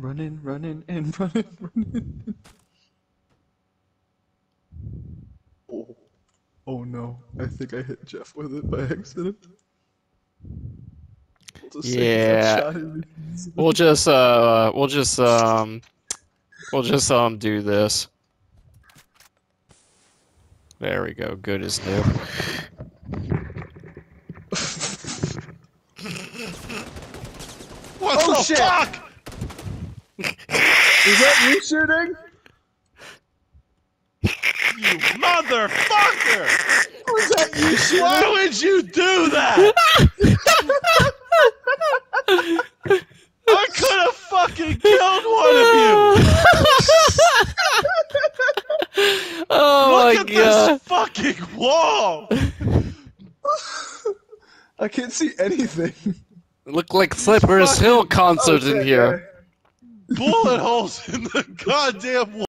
running, running, and running, running. Oh, oh no! I think I hit Jeff with it by accident. We'll just say he got Yeah. shot in the- We'll just uh we'll just um we'll just um do this. There we go. Good as new. What Oh, the shit. fuck? Is that you shooting? You motherfucker! Was that you shooting? Why would you do that? I could have fucking killed one of you. oh Look my at god. this fucking wall. I can't see anything. Look like Cypress Hill concert in here. Bullet holes in the goddamn wall.